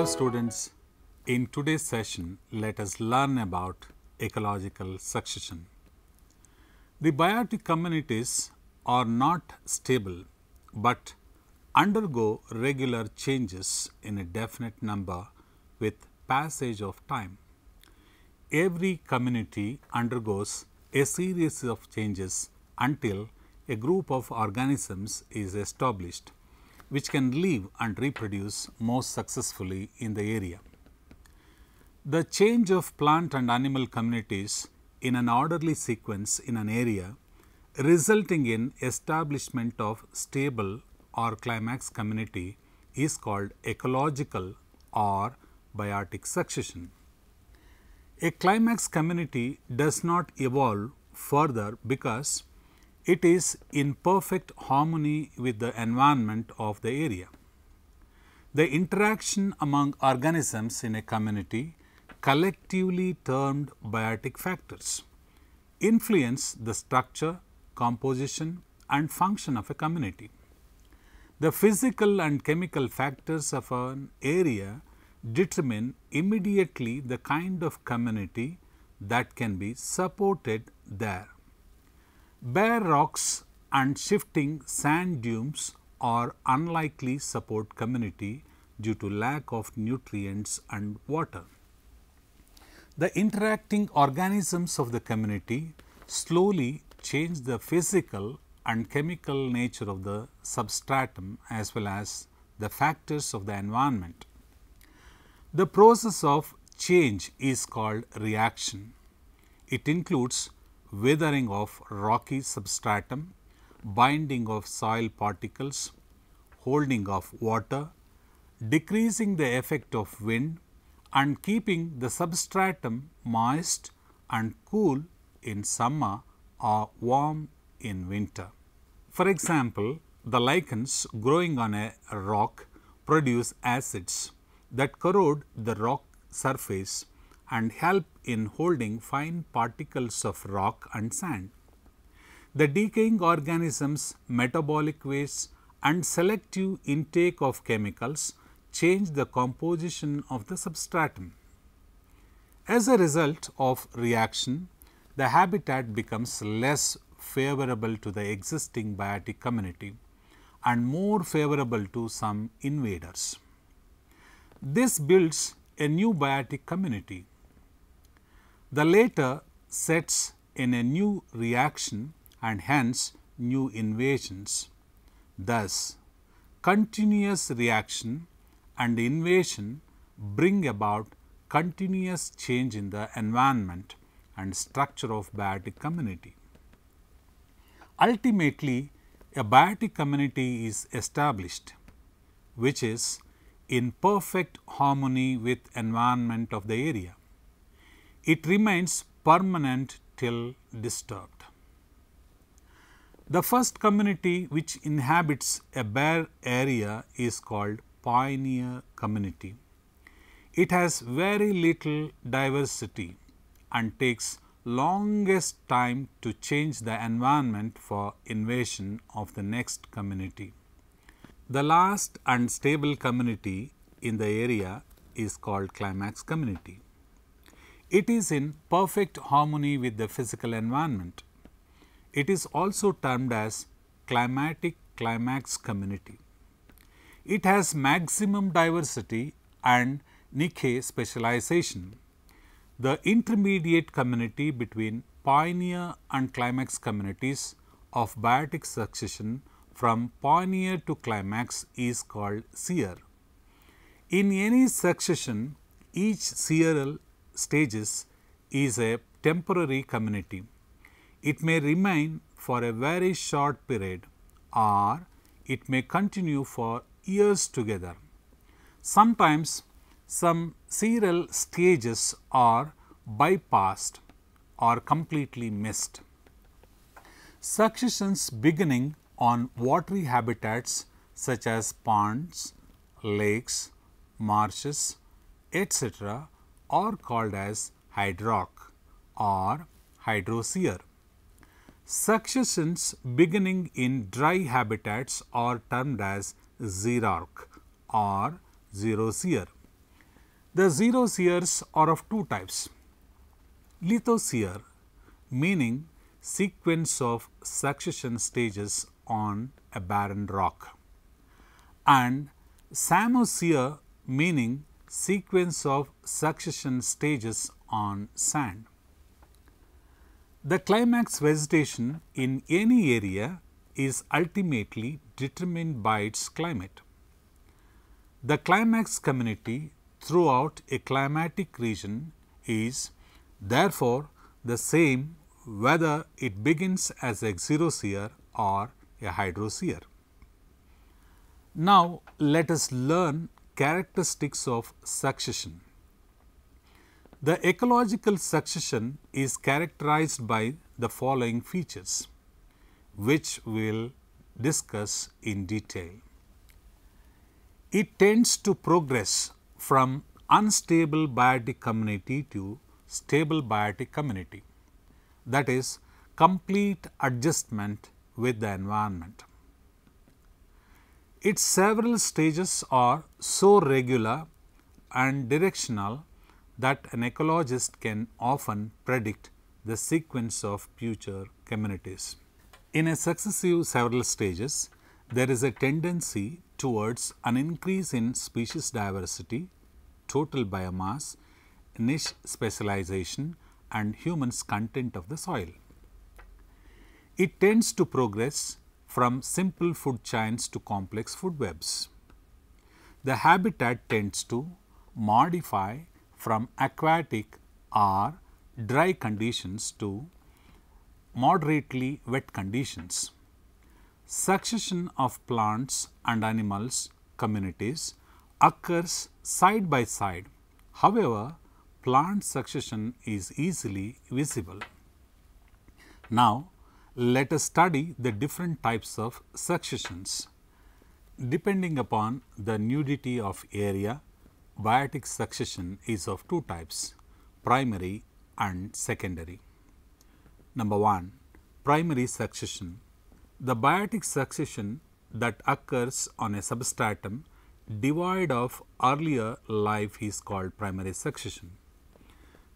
Hello students, in today's session let us learn about ecological succession. The biotic communities are not stable, but undergo regular changes in a definite number with passage of time. Every community undergoes a series of changes until a group of organisms is established which can live and reproduce most successfully in the area. The change of plant and animal communities in an orderly sequence in an area resulting in establishment of stable or climax community is called ecological or biotic succession. A climax community does not evolve further because it is in perfect harmony with the environment of the area. The interaction among organisms in a community collectively termed biotic factors influence the structure, composition and function of a community. The physical and chemical factors of an area determine immediately the kind of community that can be supported there. Bare rocks and shifting sand dunes are unlikely support community due to lack of nutrients and water. The interacting organisms of the community slowly change the physical and chemical nature of the substratum as well as the factors of the environment. The process of change is called reaction. It includes weathering of rocky substratum, binding of soil particles, holding of water, decreasing the effect of wind and keeping the substratum moist and cool in summer or warm in winter. For example, the lichens growing on a rock produce acids that corrode the rock surface and help in holding fine particles of rock and sand. The decaying organisms, metabolic waste and selective intake of chemicals change the composition of the substratum. As a result of reaction, the habitat becomes less favorable to the existing biotic community and more favorable to some invaders. This builds a new biotic community the later sets in a new reaction and hence new invasions. Thus, continuous reaction and invasion bring about continuous change in the environment and structure of biotic community. Ultimately, a biotic community is established which is in perfect harmony with environment of the area it remains permanent till disturbed. The first community which inhabits a bare area is called pioneer community. It has very little diversity and takes longest time to change the environment for invasion of the next community. The last and stable community in the area is called climax community. It is in perfect harmony with the physical environment. It is also termed as climatic climax community. It has maximum diversity and niche specialization. The intermediate community between pioneer and climax communities of biotic succession from pioneer to climax is called sere. In any succession, each seral stages is a temporary community. It may remain for a very short period or it may continue for years together. Sometimes some serial stages are bypassed or completely missed. Successions beginning on watery habitats such as ponds, lakes, marshes, etc are called as hydrarch or hydrosere. Successions beginning in dry habitats are termed as xerarch or xerosere. The xeroseres are of two types. Lithosere meaning sequence of succession stages on a barren rock and psammosere meaning sequence of succession stages on sand. The climax vegetation in any area is ultimately determined by its climate. The climax community throughout a climatic region is therefore the same whether it begins as a xerosere or a hydrosere. Now, let us learn characteristics of succession. The ecological succession is characterized by the following features, which we will discuss in detail. It tends to progress from unstable biotic community to stable biotic community that is complete adjustment with the environment. Its several stages are so regular and directional that an ecologist can often predict the sequence of future communities. In a successive several stages, there is a tendency towards an increase in species diversity, total biomass, niche specialization and humus content of the soil. It tends to progress from simple food chains to complex food webs. The habitat tends to modify from aquatic or dry conditions to moderately wet conditions. Succession of plants and animals communities occurs side by side. However, plant succession is easily visible. Now, let us study the different types of successions. Depending upon the nudity of area, biotic succession is of two types, primary and secondary. Number 1, primary succession. The biotic succession that occurs on a substratum devoid of earlier life is called primary succession.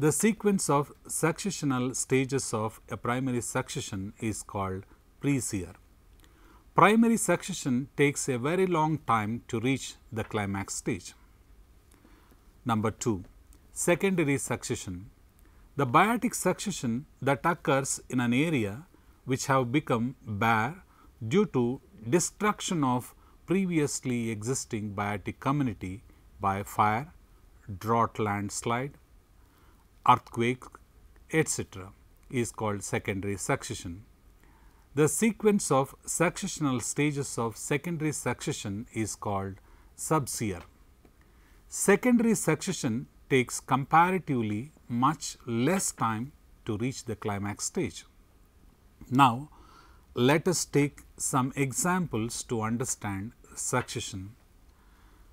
The sequence of successional stages of a primary succession is called prisere. Primary succession takes a very long time to reach the climax stage. Number 2. Secondary succession. The biotic succession that occurs in an area which have become bare due to destruction of previously existing biotic community by fire, drought landslide, earthquake, etc., is called secondary succession. The sequence of successional stages of secondary succession is called subsere. Secondary succession takes comparatively much less time to reach the climax stage. Now, let us take some examples to understand succession.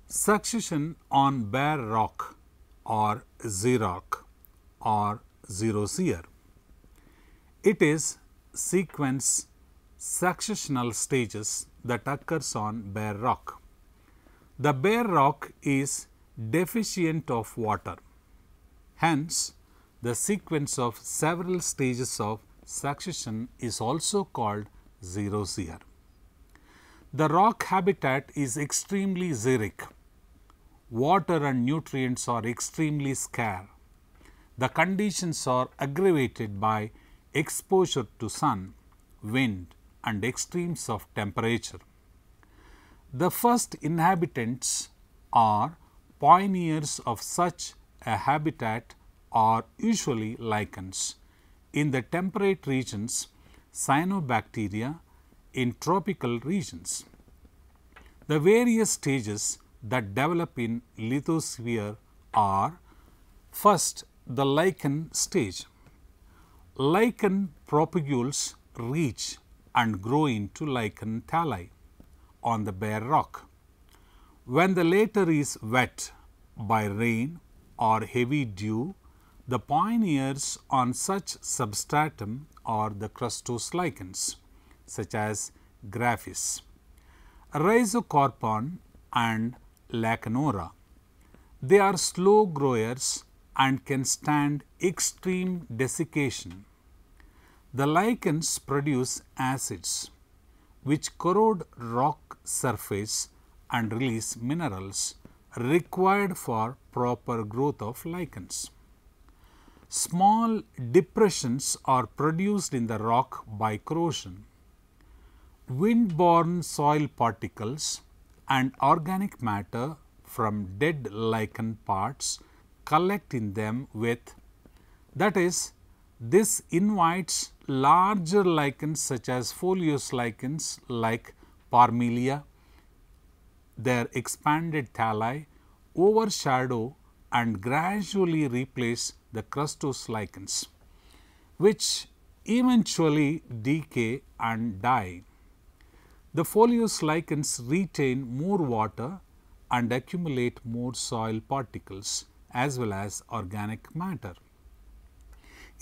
Succession on bare rock or xerarch or xerosere. It is sequence successional stages that occurs on bare rock. The bare rock is deficient of water. Hence, the sequence of several stages of succession is also called xerosere. The rock habitat is extremely xeric. Water and nutrients are extremely scarce the conditions are aggravated by exposure to sun, wind and extremes of temperature. The first inhabitants are pioneers of such a habitat are usually lichens. In the temperate regions, cyanobacteria in tropical regions. The various stages that develop in lithosere are first the lichen stage. Lichen propagules reach and grow into lichen thalli on the bare rock. When the latter is wet by rain or heavy dew, the pioneers on such substratum are the crustose lichens such as Graphis, Rhizocarpon and Lecanora. They are slow growers and can stand extreme desiccation. The lichens produce acids which corrode rock surface and release minerals required for proper growth of lichens. Small depressions are produced in the rock by corrosion. Wind-borne soil particles and organic matter from dead lichen parts collect in them with that is this invites larger lichens such as foliose lichens like Parmelia, their expanded thalli overshadow and gradually replace the crustose lichens, which eventually decay and die. The foliose lichens retain more water and accumulate more soil particles as well as organic matter.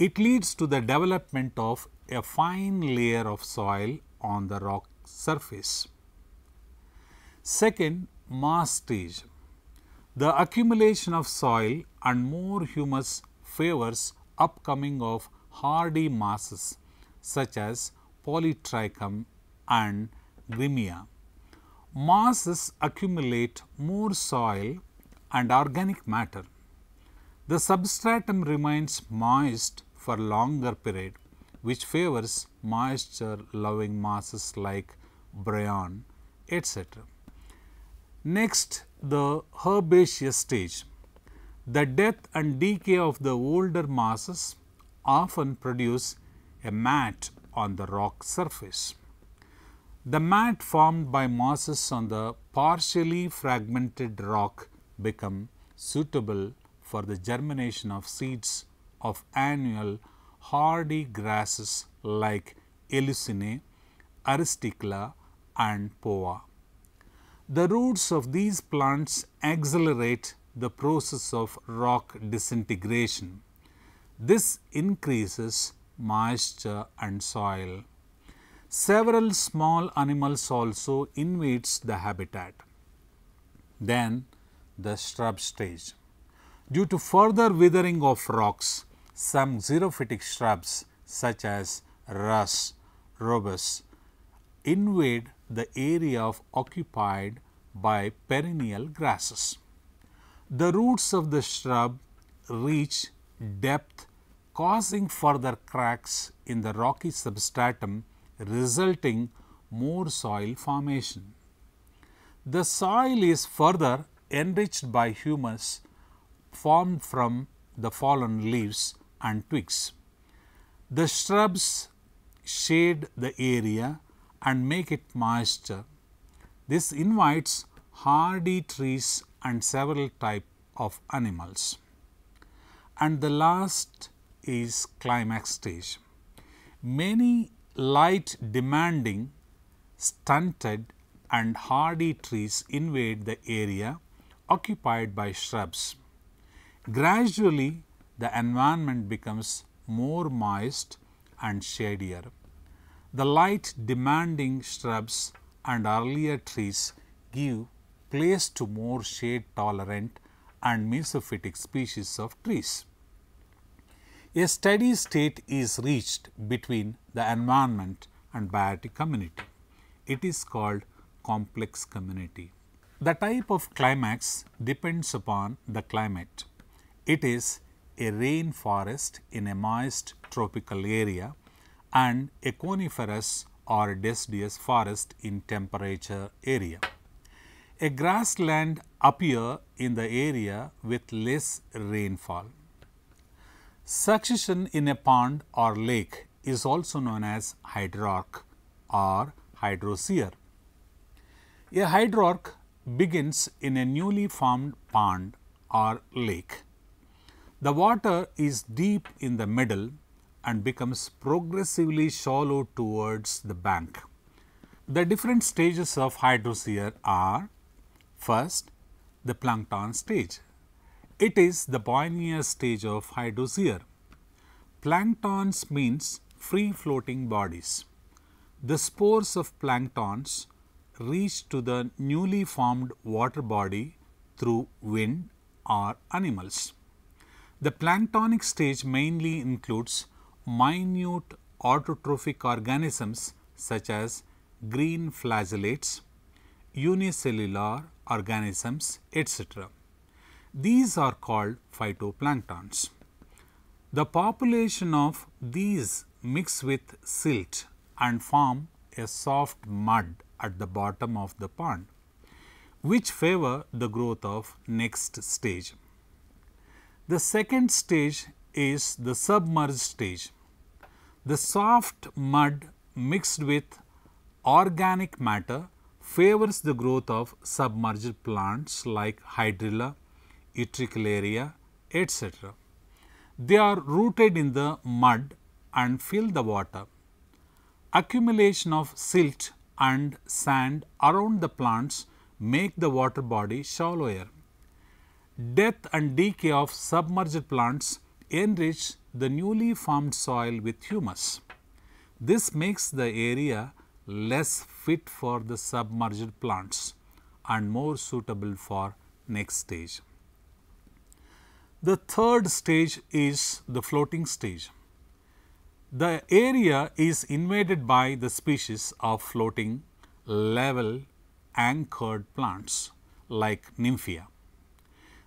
It leads to the development of a fine layer of soil on the rock surface. Second, moss stage. The accumulation of soil and more humus favors upcoming of hardy mosses such as polytrichum and grimmia. Mosses accumulate more soil and organic matter. The substratum remains moist for longer period which favors moisture loving mosses like bryum etc. Next, the herbaceous stage. The death and decay of the older mosses often produce a mat on the rock surface. The mat formed by mosses on the partially fragmented rock become suitable for the germination of seeds of annual hardy grasses like Eleusine, Aristicula and Poa. The roots of these plants accelerate the process of rock disintegration. This increases moisture and soil. Several small animals also invades the habitat. Then the shrub stage. Due to further withering of rocks, some xerophytic shrubs such as rhus, rubus invade the area of occupied by perennial grasses. The roots of the shrub reach depth causing further cracks in the rocky substratum resulting more soil formation. The soil is further enriched by humus formed from the fallen leaves and twigs. The shrubs shade the area and make it moisture. This invites hardy trees and several type of animals. And the last is climax stage. Many light demanding, stunted and hardy trees invade the area occupied by shrubs. Gradually, the environment becomes more moist and shadier. The light demanding shrubs and earlier trees give place to more shade tolerant and mesophytic species of trees. A steady state is reached between the environment and biotic community. It is called complex community. The type of climax depends upon the climate. It is a rainforest in a moist tropical area and a coniferous or deciduous forest in temperature area. A grassland appear in the area with less rainfall. Succession in a pond or lake is also known as hydrarch or hydrosere. A hydrarch begins in a newly formed pond or lake. The water is deep in the middle and becomes progressively shallow towards the bank. The different stages of hydrosere are first the plankton stage. It is the pioneer stage of hydrosere. Planktons means free floating bodies. The spores of planktons reach to the newly formed water body through wind or animals. The planktonic stage mainly includes minute autotrophic organisms such as green flagellates, unicellular organisms, etc. These are called phytoplanktons. The population of these mix with silt and form a soft mud at the bottom of the pond, which favor the growth of next stage. The second stage is the submerged stage. The soft mud mixed with organic matter favors the growth of submerged plants like hydrilla, utricularia, etc. They are rooted in the mud and fill the water. Accumulation of silt and sand around the plants make the water body shallower. Death and decay of submerged plants enrich the newly formed soil with humus. This makes the area less fit for the submerged plants and more suitable for next stage. The third stage is the floating stage. The area is invaded by the species of floating level anchored plants like nymphaea.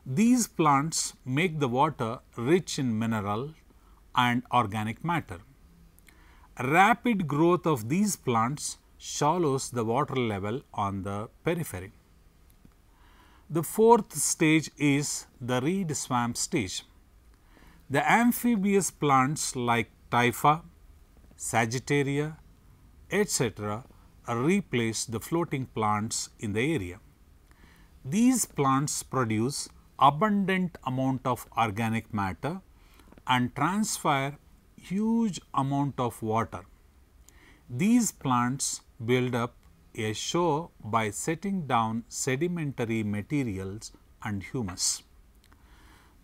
These plants make the water rich in mineral and organic matter. Rapid growth of these plants shallows the water level on the periphery. The fourth stage is the reed swamp stage. The amphibious plants like Typha, Sagittaria, etc. replace the floating plants in the area. These plants produce abundant amount of organic matter and transfer huge amount of water. These plants build up a shore by setting down sedimentary materials and humus.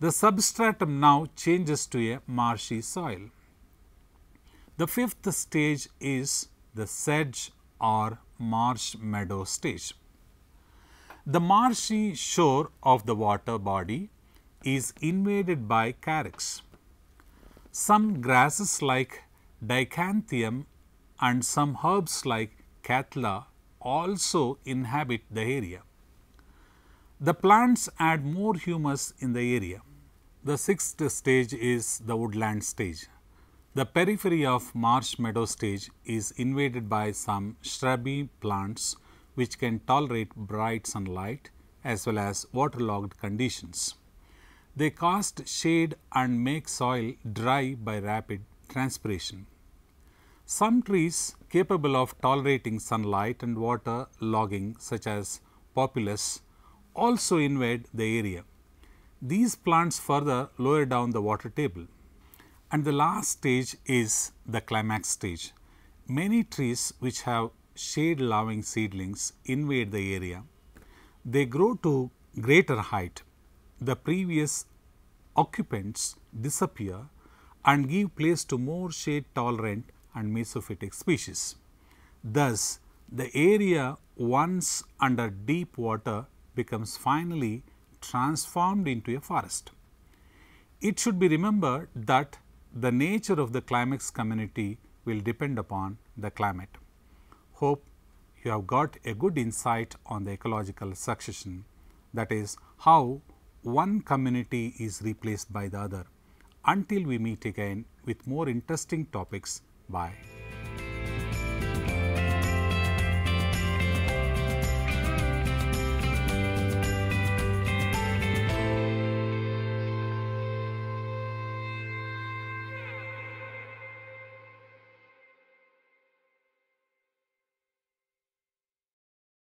The substratum now changes to a marshy soil. The fifth stage is the sedge or marsh meadow stage. The marshy shore of the water body is invaded by carex. Some grasses like dichanthium and some herbs like Cotula also inhabit the area. The plants add more humus in the area. The sixth stage is the woodland stage. The periphery of marsh meadow stage is invaded by some shrubby plants which can tolerate bright sunlight as well as waterlogged conditions. They cast shade and make soil dry by rapid transpiration. Some trees capable of tolerating sunlight and water logging such as populus also invade the area. These plants further lower down the water table. And the last stage is the climax stage. Many trees which have shade loving seedlings invade the area. They grow to greater height. The previous occupants disappear and give place to more shade tolerant and mesophytic species. Thus, the area once under deep water becomes finally transformed into a forest. It should be remembered that the nature of the climax community will depend upon the climate. Hope you have got a good insight on the ecological succession that is how one community is replaced by the other. Until we meet again with more interesting topics, bye.